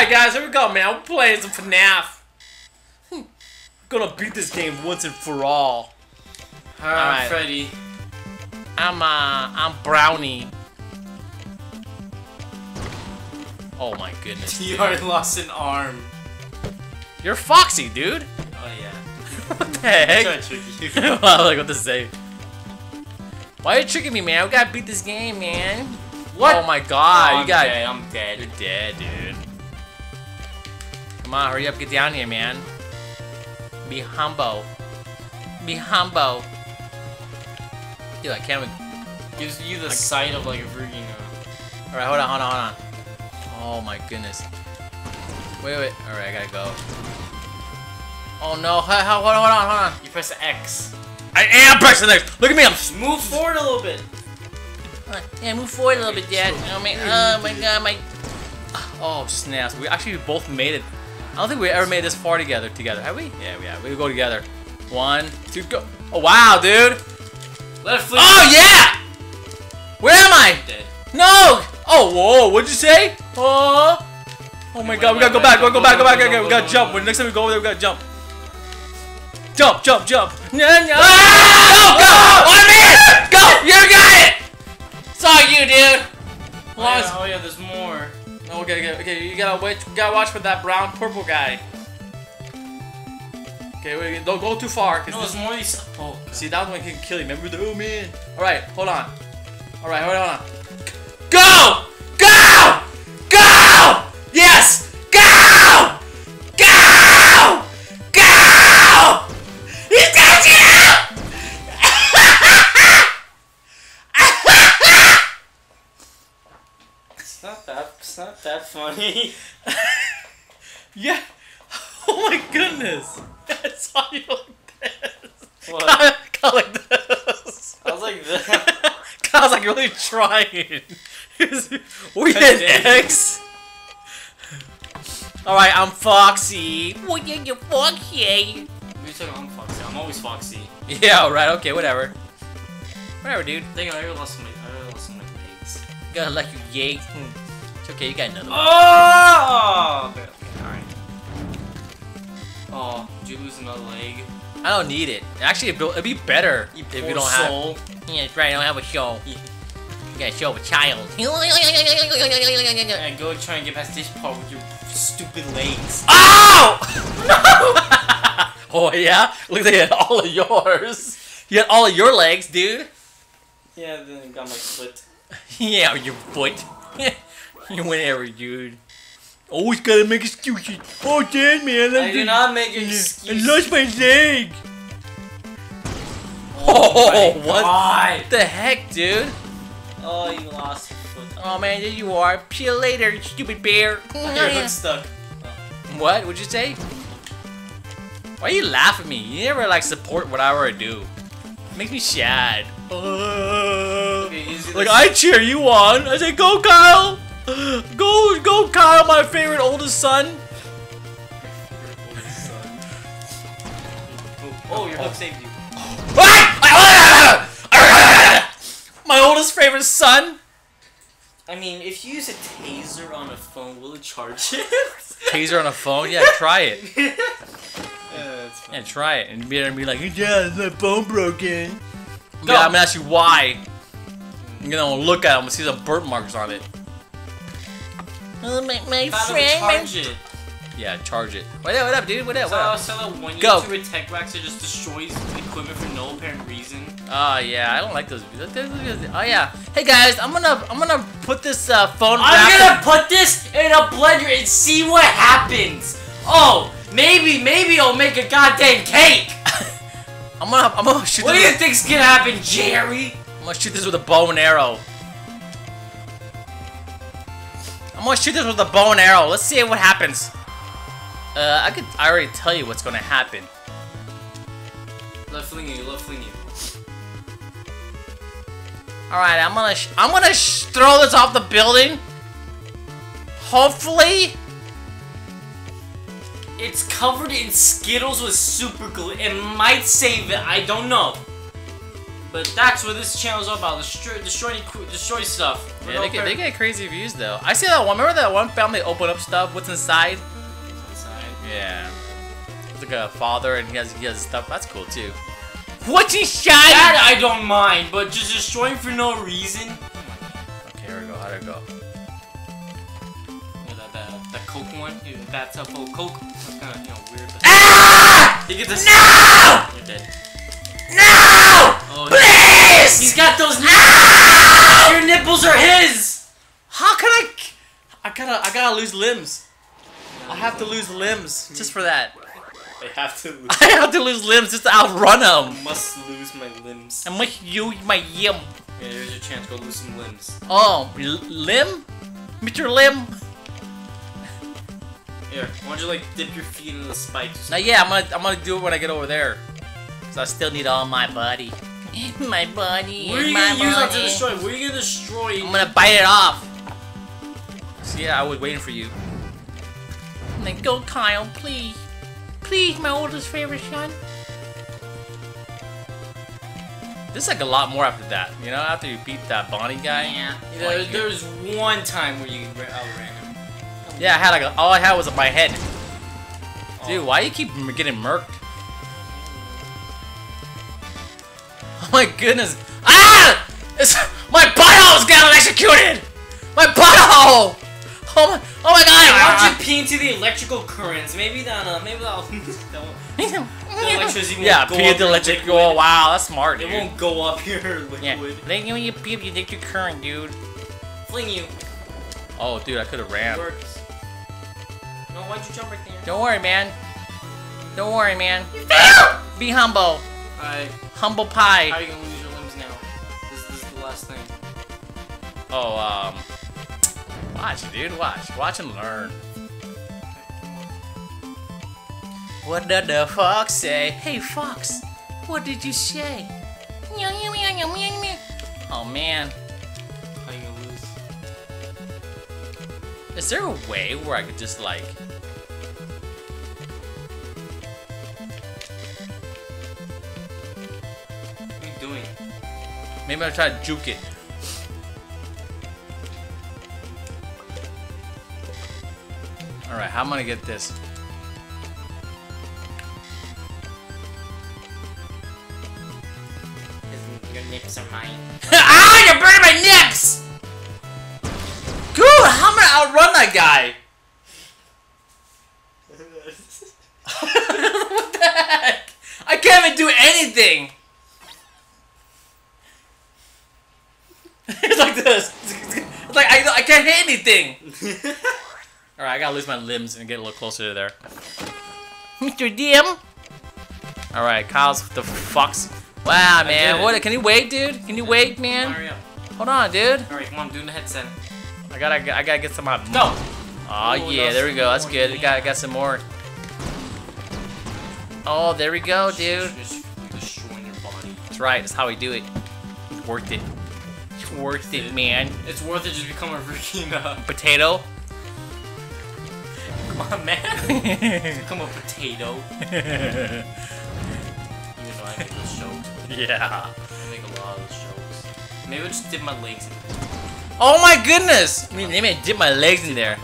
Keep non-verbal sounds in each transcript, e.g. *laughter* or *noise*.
Alright, guys, here we go, man. We're playing some FNAF. Gonna beat this game once and for all. Alright. Freddy. I'm, uh, I'm Brownie. Oh my goodness. *laughs* You already lost an arm. You're Foxy, dude. Oh yeah. *laughs* what the heck? Try to trick you. *laughs* like what to say. Why are you tricking me, man? We gotta beat this game, man. What? Oh my god, Oh, you I'm got dead. I'm dead. You're dead, dude. Come on, hurry up, get down here, man. Be humble. Be humble. Dude, I can't. Gives you the sight of like a freaking. Uh, All right, hold on, hold on, hold on. Oh my goodness. Wait, wait. All right, I gotta go. Oh no! Hold on, hold on, hold on, you press the X. I am pressing X. Look at me, I'm Move forward a little bit. Uh, yeah, move forward a little bit, Dad. Oh my, oh my god, my. Oh snaps! We actually both made it. I don't think we ever made this far together. Together, have we? Yeah, we have. We go together. One, two, go. Oh wow, dude! Let it flee. Oh yeah! Where am I? Dead. No! Oh whoa! What'd you say? Oh! Oh my Wait, god, we gotta go back. go, Go, go back. Go go, back. go, go, we gotta jump. go. Next time we go over there, we gotta jump. Jump, jump, jump. No, no. Ah! Go, go! Oh, On me! Go! You got it! Saw you, dude. Oh yeah, oh yeah, there's more. Okay, okay, okay. You gotta wait. You gotta watch for that brown purple guy. Okay, wait. Don't go too far. Cause No, there's more these. Oh. see, that one can kill you. Remember the oh man. All right, hold on. All right, hold on. Hold on. Go! Go! It's not that. It's not that funny. *laughs* Yeah. Oh my goodness. I saw you like this. What? Kind of like this. I was like *laughs* that. Kyle's like really trying. we I did. X. All right, I'm Foxy. What are you, Foxy? You're talking. I'm Foxy. I'm always Foxy. Yeah, all right, okay, whatever. Whatever, dude. Dang it, I lost. I lost my Gotta let you yay. Hmm. It's okay, you got another one. Oh! Okay, okay, alright. Oh, did you lose another leg? I don't need it. Actually, it'd be- better You if you don't soul. have. Yeah, right. I don't have a show. Yeah. You gotta show a child. *laughs* And go try and get past this part with your stupid legs. Ow! *laughs* No! *laughs* oh yeah? Look, they had all of yours. You had all of your legs, dude. Yeah, then it got my foot. *laughs* yeah, your foot. *laughs* you whatever, dude. Always gotta make excuses. Oh, damn, man. I do not make excuses. I lost my leg. Oh, *laughs* oh, my what God. the heck, dude? Oh, you lost your foot. Oh man, there you are. See you later, you stupid bear. Your hook's stuck. What? What'd you say? Why you laugh at me? You never like support whatever I do. makes me sad. Okay, like I cheer you on. I say, go Kyle. Go, go Kyle, my favorite oldest son. Oh, your hook saved you. my oldest favorite son. I mean, if you use a taser on a phone, will it charge it? Taser on a phone? Yeah, *laughs* try it. yeah, that's. Yeah, try it. And be, and be like, yeah, my phone broken. Go. Yeah, I'm gonna ask you why. You know, look at him and see the burnt marks on it. Oh, my, my How do we charge it? Yeah, charge it. What up, what up, dude? What up, So, what up? so that one Go. YouTuber Tech Waxer just destroys equipment for no apparent reason. Oh yeah, I don't like those videos. Oh yeah. Hey guys, I'm gonna I'm gonna put this uh, phone. I'm gonna put this in a blender and see what happens. Oh, maybe, maybe I'll make a goddamn cake. *laughs* I'm gonna I'm gonna shoot What do this. you think's gonna happen, Jerry? I'm gonna shoot this with a bow and arrow. I'm gonna shoot this with a bow and arrow. Let's see what happens. Uh, I could I already tell you what's gonna happen. Love flinging you, love flinging you. All right, I'm gonna I'm gonna throw this off the building. Hopefully, It's covered in Skittles with super glue. It might save it. I don't know. But that's what this channel's all about. Destroy, destroy, destroy stuff. Yeah, they get, they get crazy views though. I see that one. Remember that one family open up stuff? What's inside? Inside. Yeah. It's like a father and he has he has stuff. That's cool too. What's inside? That I don't mind, but just destroying for no reason. Okay, here we go. How do I go? Yeah, that, that, that Coke one, that's a full Coke. That's kind of, you know, weird. But Ah! this. No! You're dead. No! He's got those nipples. Ah! Your nipples are his. How can I? I gotta I gotta lose limbs. I have to lose limbs just for that. I have to. *laughs* I have to lose limbs just to outrun them. must lose my limbs. And make you my yim. Yeah, here's your chance. Go lose some limbs. Oh, l- limb? Mr. Limb? Here, why don't you like dip your feet in the spikes? Now, yeah, I'm gonna I'm gonna do it when I get over there. Cause I still need all my body. *laughs* my body. What are you gonna use that to destroy? What are you gonna destroy? I'm gonna bite it off. See, I was waiting for you. Then go, Kyle, please. Please, my oldest favorite son. There's like a lot more after that, you know, after you beat that Bonnie guy. Yeah. Like There, it. there's one time where you ra- outran him. Yeah, I had like a, all I had was my head. Oh. Dude, Oh. why you keep getting murked? *laughs* Oh my goodness! Ah! It's, my butthole's getting executed! My butthole! Oh my! Oh my Hey, why god! don't you pee into the electrical currents? Maybe that, uh, maybe that'll, *laughs* that *laughs* the electricity yeah, pee into your electric. Oh wow, that's smart, It won't go up here liquid. Yeah, then when you pee, you take your current, dude. Fling you. Oh, dude, I could have ran. Works. No, why'd you jump right there? Don't worry, man. Don't worry, man. Be humble. Alright, Humble pie. how are you gonna lose your limbs now? This, this is the last thing. Oh, um. Watch, dude, watch. Watch and learn. What did the fox say? Hey, fox, what did you say? Oh, man. How you gonna lose? Is there a way where I could just, like. Maybe I'll try to juke it. Alright, how am I gonna get this? Your nips are mine. *laughs* ah! You're burning my nips! Dude, how am I gonna outrun that guy? *laughs* *laughs* what the heck? I can't even do anything! It's *laughs* like. It's like I, I can't hit anything. *laughs* Alright, I gotta lose my limbs and get a little closer to there. Mr. DM. Alright, Kyle's the fox. Wow, man. What? Can you wait, dude? Can you wait, man? Hold on, dude. Alright, come on, do the headset. I gotta, I gotta get some of my. Go! Oh yeah, there we go. That's good. than Got, got some more. Oh, there we go, dude. Just destroying your body. That's right. That's how we do it. Worked it. Worth it, man. It's worth it just become a freaking, uh, Potato. come on, man. *laughs* become a potato. *laughs* Even though I make those jokes. yeah. I make a lot of those jokes. Maybe I'll just dip my legs in Oh my goodness! I mean, maybe I dip my legs in there.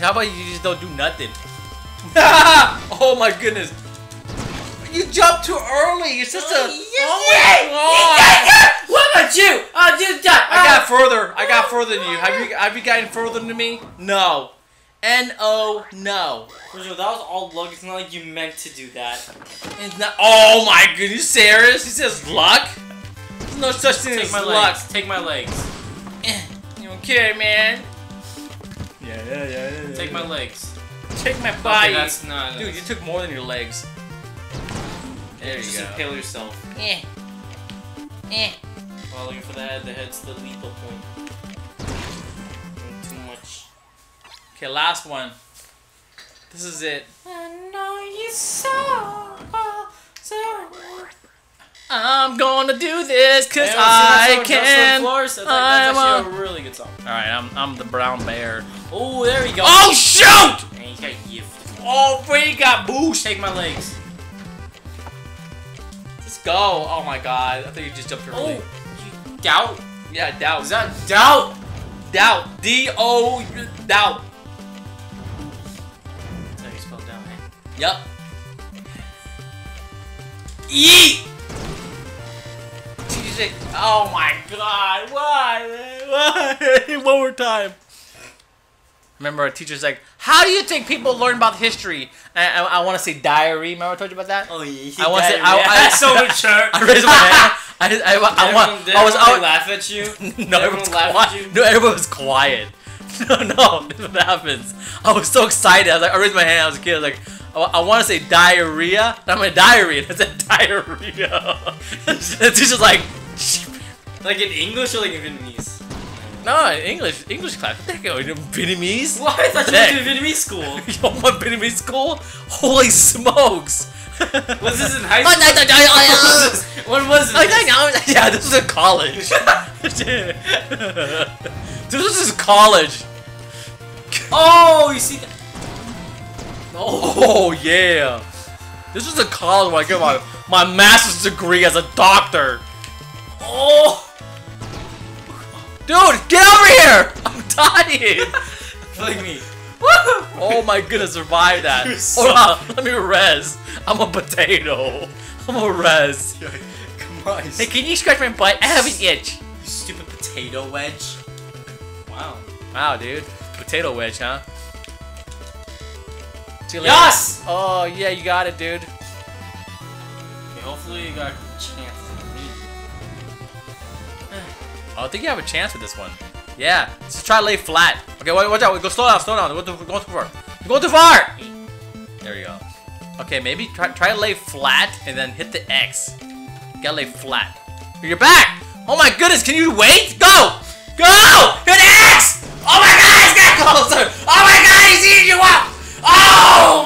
How about you just don't do nothing? *laughs* oh my goodness! You jumped too early. You're such oh, a. Oh my god! What about you? Oh, you got. I got oh. further. I got further than you. Have you have you gotten further than me? No. N O no. First that was all luck. It's not like you meant to do that. It's not. Oh my goodness, you serious? He says luck. There's no such thing Take as my luck. legs. Take my legs. *clears throat* You don't care, man. Yeah, yeah, yeah. yeah Take my legs. Take my Okay, body. that's not. Dude, you took more than your legs. There you just go. impale yourself. Eh. Eh. While looking for the head, the head's the lethal point. Too much. Okay, last one. This is it. I know you so, so. I'm gonna do this cause Yeah, I let's see that song, Dust on the can. Floors. That's, like, I'm that's a- a really good song. Alright, I'm, I'm the brown bear. Oh, there we go. Oh, shoot! And he's got gift. Oh, Brady got boost. Take my legs. Go. Oh my god. I thought you just jumped early. Oh, doubt? Yeah, doubt. Is that doubt? doubt? D O doubt. That's how you spell doubt, eh? Yep. Yeet! TJ. Oh my god. Why? *laughs* Why? One more time. Remember, our teacher's like, How do you think people learn about history? And I, I, want to say diary. Remember I told you about that? Oh yeah. I want to say. I, I, so *laughs* mature. I raised my hand. I, I, I, I, want, Did I was. everyone I, laugh at you. *laughs* no, everyone everyone was laugh at quiet. you? No, everyone was quiet. *laughs* No, no, this is what happens. I was so excited. I was like, I raised my hand. I was a kid. I was like, I, want to say diarrhea. I'm a diarrhea. And I said diarrhea. and the teacher's like, Like in English or like in Vietnamese? No, English, English class. What the heck? are you, Vietnamese? Why? I thought you went to Vietnamese school. *laughs* You want Vietnamese school? Holy smokes! Was this in high oh, school? Uh, *laughs* when was this? *laughs* yeah, this was in college. this was in college. Oh, you see that? Oh yeah. This was in college when I got my my master's degree as a doctor. Oh! Dude, get over here! *laughs* I'm dying. *laughs* Like me. Oh my goodness, survive that. *laughs* Hold on, let me res. I'm a potato. I'm a res. Come on, Hey, can you scratch my butt? I have an itch. you stupid potato wedge. Wow. Wow, dude. Potato wedge, huh? See you later. Yes! Oh yeah, you got it, dude. Okay, hopefully you got a chance to me. *sighs* *sighs* *sighs* Oh, I think you have a chance with this one. Yeah, just try to lay flat. Okay, wait, watch out. Go slow down, slow down. Go too, go too far. Going too far. There you go. Okay, maybe try try to lay flat and then hit the X. Gotta lay flat. You're back. Oh my goodness, can you wait? Go, go, hit X. Oh my God, he's getting closer. Oh my God, he's eating you up. Oh